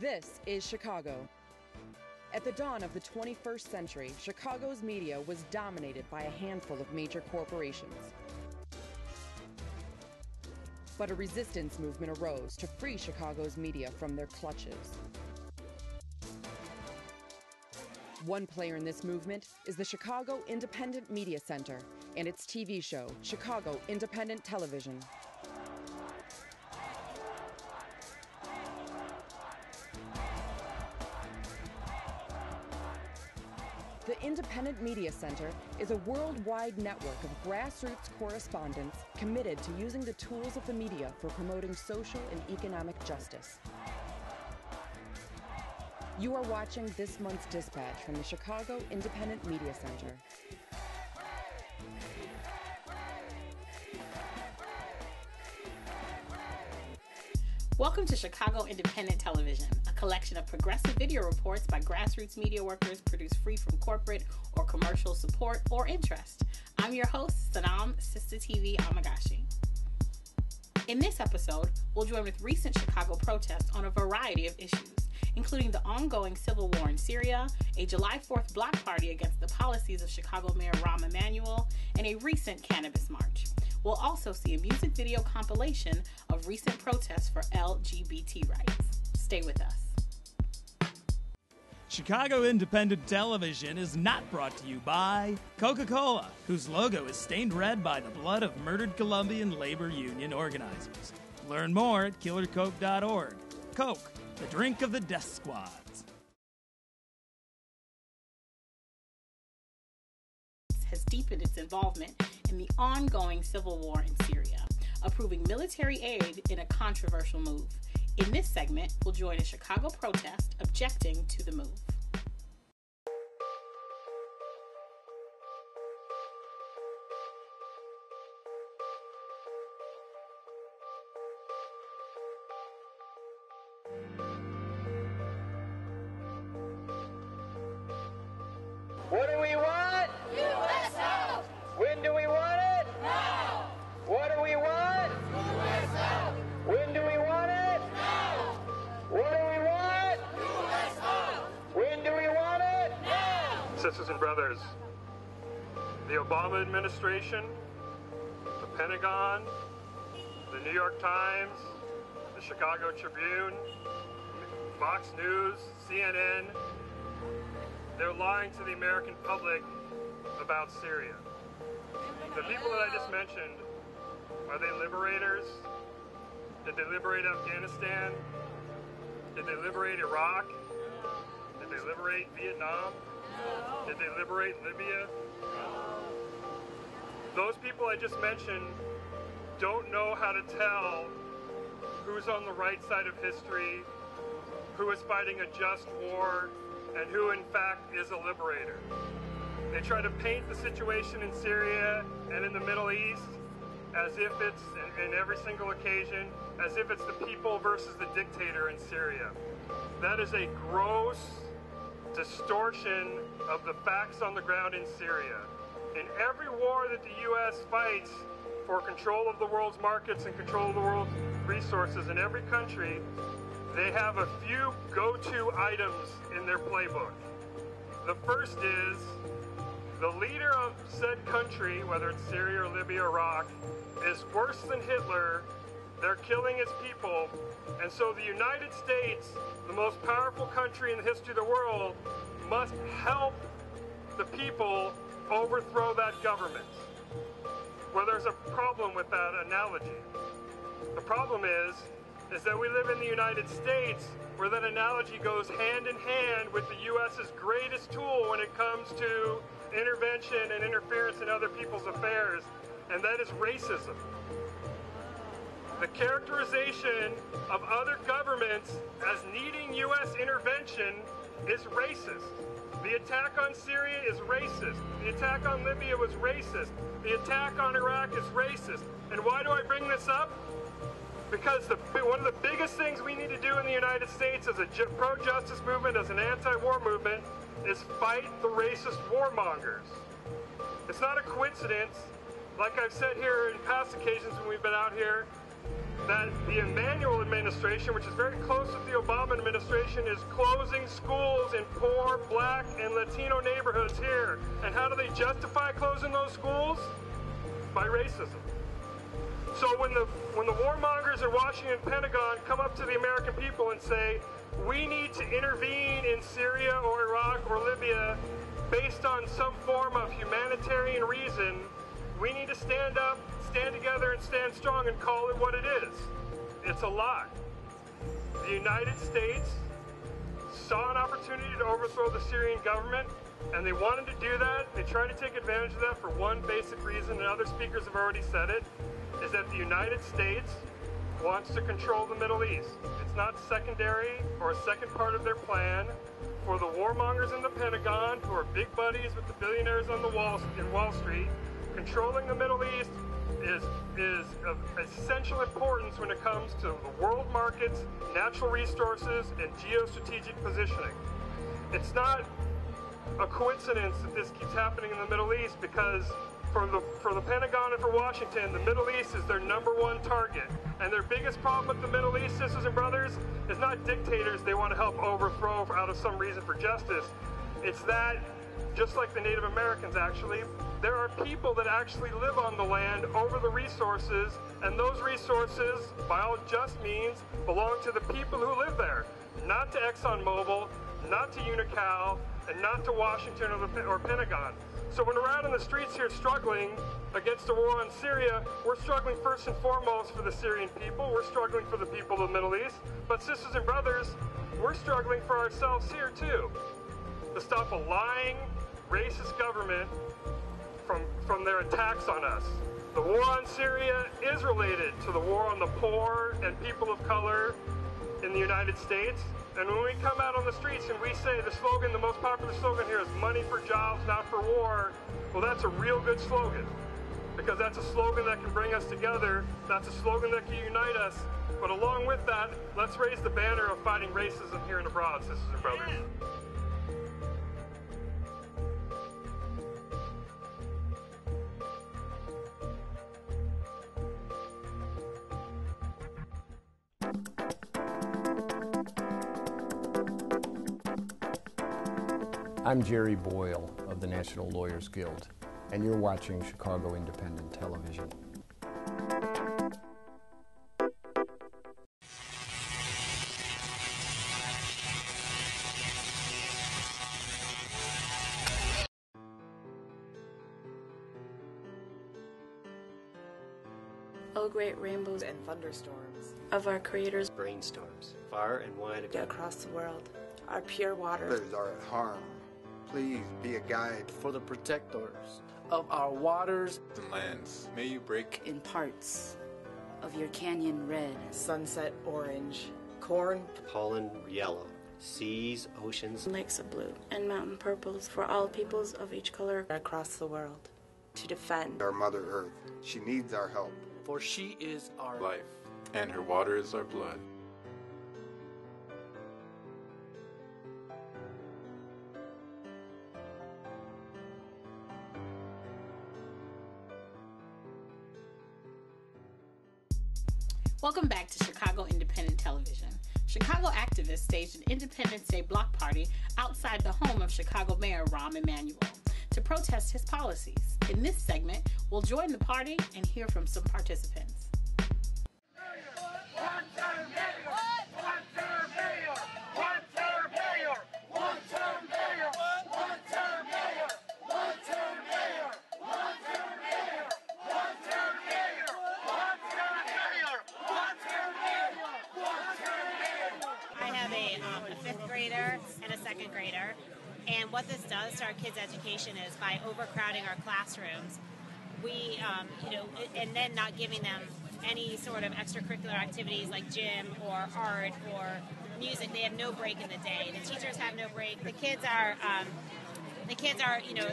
This is Chicago. At the dawn of the 21st century, Chicago's media was dominated by a handful of major corporations. But a resistance movement arose to free Chicago's media from their clutches. One player in this movement is the Chicago Independent Media Center and its TV show, Chicago Independent Television. Independent Media Center is a worldwide network of grassroots correspondents committed to using the tools of the media for promoting social and economic justice. You are watching this month's dispatch from the Chicago Independent Media Center. Welcome to Chicago Independent Television, collection of progressive video reports by grassroots media workers produced free from corporate or commercial support or interest. I'm your host, Sanam Sister TV Amagashi. In this episode, we'll join with recent Chicago protests on a variety of issues, including the ongoing civil war in Syria, a July 4th block party against the policies of Chicago Mayor Rahm Emanuel, and a recent cannabis march. We'll also see a music video compilation of recent protests for LGBT rights. Stay with us. Chicago Independent Television is not brought to you by Coca Cola, whose logo is stained red by the blood of murdered Colombian labor union organizers. Learn more at killercoke.org. Coke, the drink of the death squads. has deepened its involvement in the ongoing civil war in Syria, approving military aid in a controversial move. In this segment, we'll join a Chicago protest objecting to the move. Sisters and brothers, the Obama administration, the Pentagon, the New York Times, the Chicago Tribune, Fox News, CNN, they're lying to the American public about Syria. The people that I just mentioned, are they liberators? Did they liberate Afghanistan? Did they liberate Iraq? Did they liberate Vietnam? Did they liberate Libya? Those people I just mentioned don't know how to tell who's on the right side of history, who is fighting a just war, and who in fact is a liberator. They try to paint the situation in Syria and in the Middle East as if it's, in every single occasion, as if it's the people versus the dictator in Syria. That is a gross distortion of the facts on the ground in Syria. In every war that the U.S. fights for control of the world's markets and control of the world's resources in every country, they have a few go to items in their playbook. The first is the leader of said country, whether it's Syria or Libya or Iraq, is worse than Hitler. They're killing his people. And so the United States, the most powerful country in the history of the world, must help the people overthrow that government. Well, there's a problem with that analogy. The problem is, is that we live in the United States where that analogy goes hand in hand with the U.S.'s greatest tool when it comes to intervention and interference in other people's affairs, and that is racism. The characterization of other governments as needing U.S. intervention is racist. The attack on Syria is racist. The attack on Libya was racist. The attack on Iraq is racist. And why do I bring this up? Because the, one of the biggest things we need to do in the United States as a pro-justice movement, as an anti-war movement, is fight the racist warmongers. It's not a coincidence, like I've said here in past occasions when we've been out here, that the Emanuel administration, which is very close with the Obama administration, is closing schools in poor black and Latino neighborhoods here. And how do they justify closing those schools? By racism. So when the when the warmongers in Washington Pentagon come up to the American people and say, we need to intervene in Syria or Iraq or Libya based on some form of humanitarian reason, we need to stand up, stand together, and stand strong and call it what it is. It's a lie. The United States saw an opportunity to overthrow the Syrian government, and they wanted to do that. They tried to take advantage of that for one basic reason, and other speakers have already said it, is that the United States wants to control the Middle East. It's not secondary or a second part of their plan for the warmongers in the Pentagon, who are big buddies with the billionaires on the wall in Wall Street. Controlling the Middle East is is of essential importance when it comes to the world markets, natural resources, and geostrategic positioning. It's not a coincidence that this keeps happening in the Middle East because for the for the Pentagon and for Washington, the Middle East is their number one target. And their biggest problem with the Middle East, sisters and brothers, is not dictators they want to help overthrow out of some reason for justice. It's that, just like the Native Americans actually, there are people that actually live on the land over the resources, and those resources, by all just means, belong to the people who live there, not to ExxonMobil, not to Unocal, and not to Washington or, the, or Pentagon. So when we're out in the streets here struggling against the war on Syria, we're struggling first and foremost for the Syrian people. We're struggling for the people of the Middle East. But sisters and brothers, we're struggling for ourselves here too. To stop a lying, racist government from, from their attacks on us. The war on Syria is related to the war on the poor and people of color in the United States. And when we come out on the streets and we say the slogan, the most popular slogan here is money for jobs, not for war, well, that's a real good slogan. Because that's a slogan that can bring us together. That's a slogan that can unite us. But along with that, let's raise the banner of fighting racism here and abroad, sisters and brothers. I'm Jerry Boyle of the National Lawyers Guild, and you're watching Chicago Independent Television. Oh, great rainbows and thunderstorms of our Creator's brainstorms, far and wide across the world, our pure waters Others are at harm. Please be a guide for the protectors of our waters and lands. May you break in parts of your canyon red, sunset orange, corn, pollen yellow, seas, oceans, lakes of blue, and mountain purples for all peoples of each color across the world to defend our Mother Earth. She needs our help. For she is our life, and her water is our blood. Welcome back to Chicago Independent Television. Chicago activists staged an Independence Day block party outside the home of Chicago Mayor Rahm Emanuel to protest his policies. In this segment, we'll join the party and hear from some participants. Our kids' education is by overcrowding our classrooms, we, um, you know, and then not giving them any sort of extracurricular activities like gym or art or music. They have no break in the day. The teachers have no break. The kids are. Um, the kids are, you know,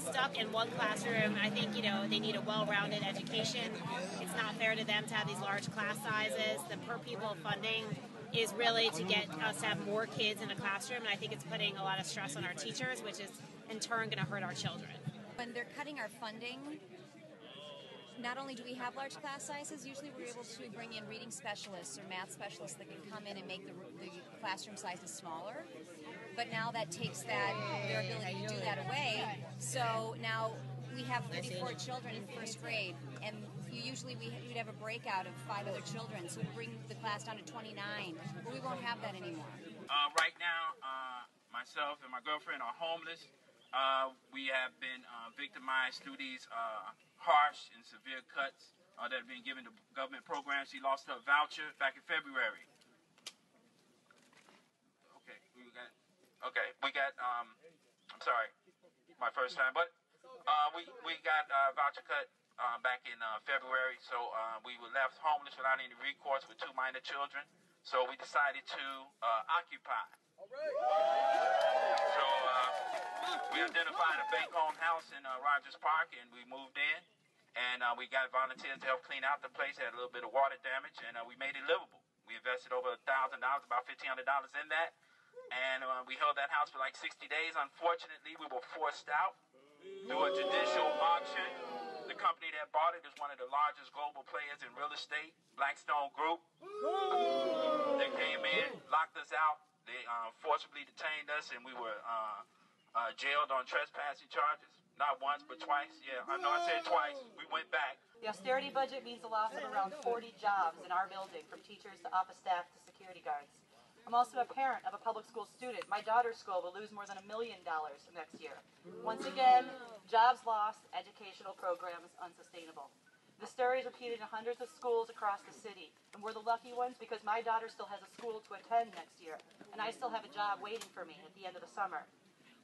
stuck in one classroom. I think, you know, they need a well-rounded education. It's not fair to them to have these large class sizes. The per pupil funding is really to get us to have more kids in a classroom, and I think it's putting a lot of stress on our teachers, which is in turn going to hurt our children. When they're cutting our funding, not only do we have large class sizes, usually we're able to bring in reading specialists or math specialists that can come in and make the, the classroom sizes smaller. But now that takes that their ability to do that away. So now we have 34 children in first grade, and usually we would have a breakout of five other children, so we'd bring the class down to 29. But we won't have that anymore. Uh, right now, uh, myself and my girlfriend are homeless. Uh, we have been uh, victimized through these uh, harsh and severe cuts uh, that have been given to government programs. She lost her voucher back in February. Okay, we got. Okay, we got. Um, I'm sorry, my first time, but we we got voucher cut uh, back in uh, February, so uh, we were left homeless without any recourse with two minor children. So we decided to uh, occupy. So uh, we identified a bank-owned house in uh, Rogers Park, and we moved in. And we got volunteers to help clean out the place. Had a little bit of water damage, and we made it livable. We invested over a thousand dollars, about fifteen hundred dollars in that, and we held that house for like sixty days. Unfortunately, we were forced out through a judicial auction. The company that bought it is one of the largest global players in real estate, Blackstone Group. They came in, locked us out. They uh, forcibly detained us, and we were uh, uh, jailed on trespassing charges. Not once, but twice. Yeah, I know I said twice. We went back. The austerity budget means the loss of around 40 jobs in our building, from teachers to office staff to security guards. I'm also a parent of a public school student. My daughter's school will lose more than a million dollars next year. Once again, jobs lost, educational programs unsustainable. The story is repeated in hundreds of schools across the city, and we're the lucky ones because my daughter still has a school to attend next year, and I still have a job waiting for me at the end of the summer.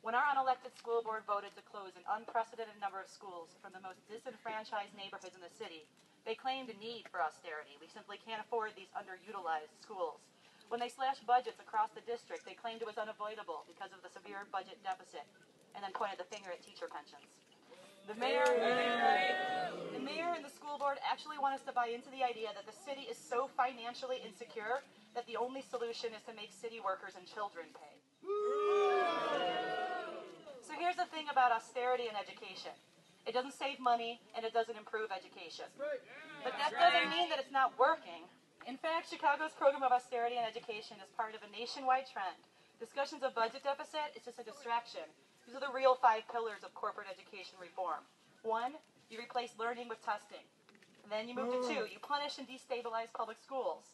When our unelected school board voted to close an unprecedented number of schools from the most disenfranchised neighborhoods in the city, they claimed a need for austerity. We simply can't afford these underutilized schools. When they slashed budgets across the district, they claimed it was unavoidable because of the severe budget deficit, and then pointed the finger at teacher pensions. The mayor, the mayor and the school board actually want us to buy into the idea that the city is so financially insecure that the only solution is to make city workers and children pay. So here's the thing about austerity in education. It doesn't save money and it doesn't improve education. But that doesn't mean that it's not working. In fact, Chicago's program of austerity in education is part of a nationwide trend. Discussions of budget deficit is just a distraction. These are the real five pillars of corporate education reform. One, you replace learning with testing. And then you move to two, you punish and destabilize public schools.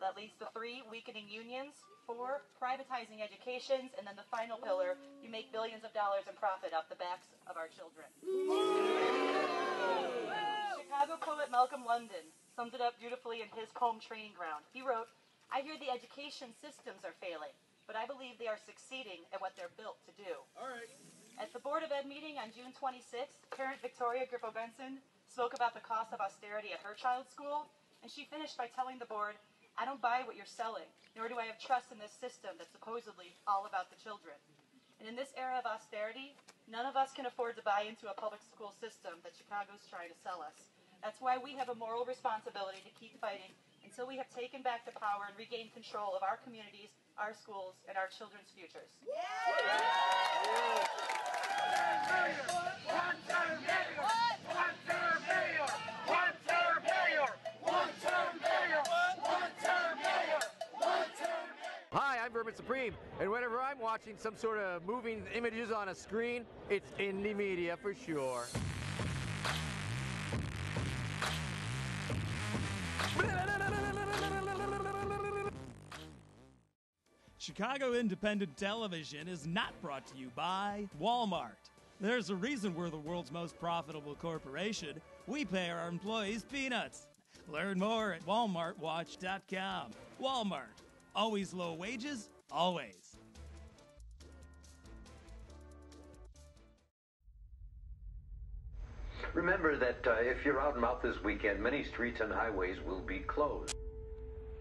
That leads to three, weakening unions. Four, privatizing educations. And then the final pillar, you make billions of dollars in profit off the backs of our children. Chicago poet Malcolm London summed it up beautifully in his poem Training Ground. He wrote, I hear the education systems are failing, but I believe they are succeeding at what they're built to do. All right. At the Board of Ed meeting on June 26th, parent Victoria Griffo Benson spoke about the cost of austerity at her child's school, and she finished by telling the board, I don't buy what you're selling, nor do I have trust in this system that's supposedly all about the children. And in this era of austerity, none of us can afford to buy into a public school system that Chicago's trying to sell us. That's why we have a moral responsibility to keep fighting until we have taken back the power and regained control of our communities, our schools, and our children's futures. Hi, I'm Bourbon Supreme, and whenever I'm watching some sort of moving images on a screen, it's Indymedia for sure. Chicago Independent Television is not brought to you by Walmart. There's a reason we're the world's most profitable corporation. We pay our employees peanuts. Learn more at walmartwatch.com. Walmart. Always low wages, always. Remember that uh, if you're out and about this weekend, many streets and highways will be closed.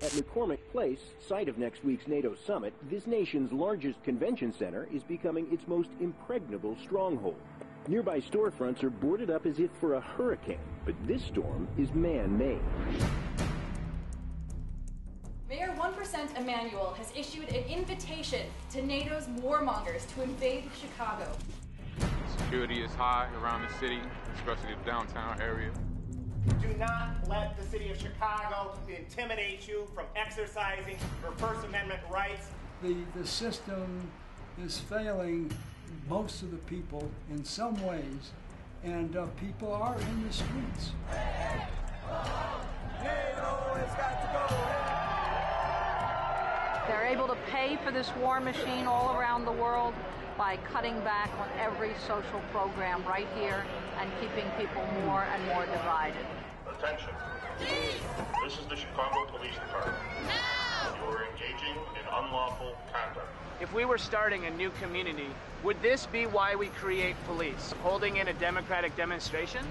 At McCormick Place, site of next week's NATO summit, this nation's largest convention center is becoming its most impregnable stronghold. Nearby storefronts are boarded up as if for a hurricane, but this storm is man-made. Mayor 1% Emanuel has issued an invitation to NATO's warmongers to invade Chicago. Security is high around the city, especially the downtown area. Do not let the city of Chicago intimidate you from exercising your First Amendment rights. The, the system is failing most of the people in some ways, and uh, people are in the streets. They're able to pay for this war machine all around the world by cutting back on every social program right here and keeping people more and more divided. Attention. This is the Chicago Police Department. You are engaging in unlawful conduct. If we were starting a new community, would this be why we create police? Holding in a democratic demonstration?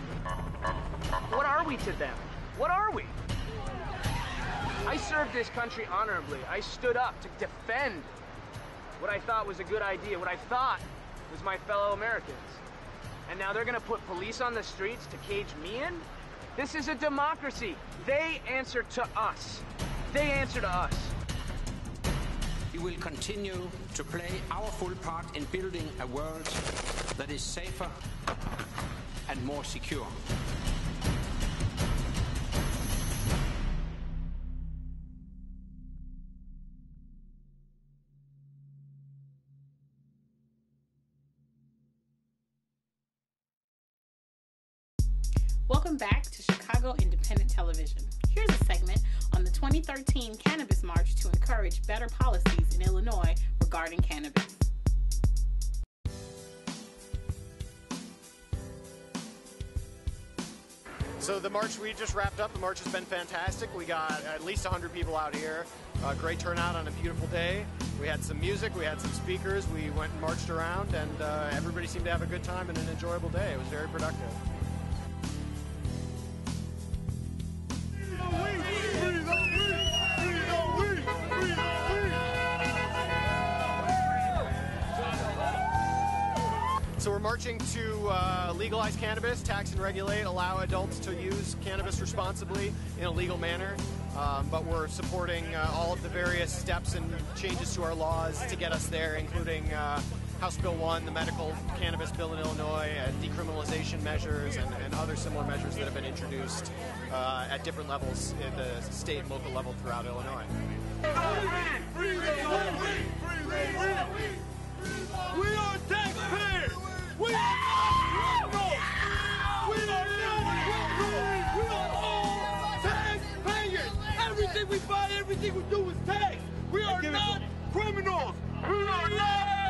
What are we to them? What are we? I served this country honorably. I stood up to defend what I thought was a good idea, what I thought was my fellow Americans. And now they're gonna put police on the streets to cage me in? This is a democracy. They answer to us. They answer to us. We will continue to play our full part in building a world that is safer and more secure. Regarding cannabis. So the march we just wrapped up, the march has been fantastic. We got at least 100 people out here. Uh, great turnout on a beautiful day. We had some music, we had some speakers, we went and marched around, and uh, everybody seemed to have a good time and an enjoyable day. It was very productive. Marching to uh, legalize cannabis, tax and regulate, allow adults to use cannabis responsibly in a legal manner. Um, but we're supporting uh, all of the various steps and changes to our laws to get us there, including uh, House Bill 1, the medical cannabis bill in Illinois, uh, decriminalization measures, and, and, other similar measures that have been introduced uh, at different levels in the state and local level throughout Illinois. We are taxpayers! Everything we do is tax! We are not criminals! We are not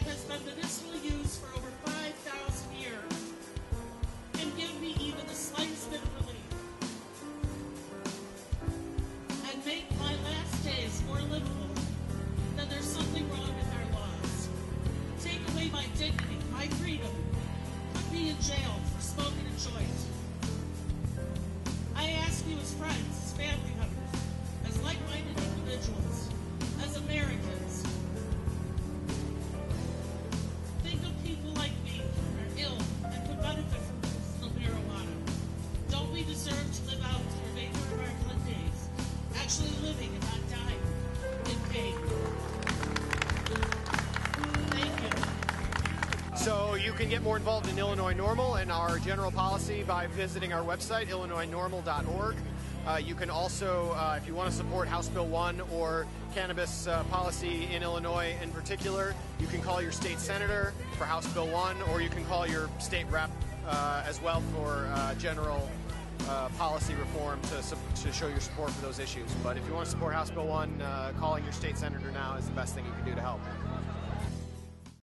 that has been medicinally used for can get more involved in Illinois NORML and our general policy by visiting our website, illinoisnorml.org. Uh, you can also, uh, if you want to support House Bill 1 or cannabis uh, policy in Illinois in particular, you can call your state senator for House Bill 1 or you can call your state rep uh, as well for uh, general uh, policy reform to, to show your support for those issues. But if you want to support House Bill 1, calling your state senator now is the best thing you can do to help.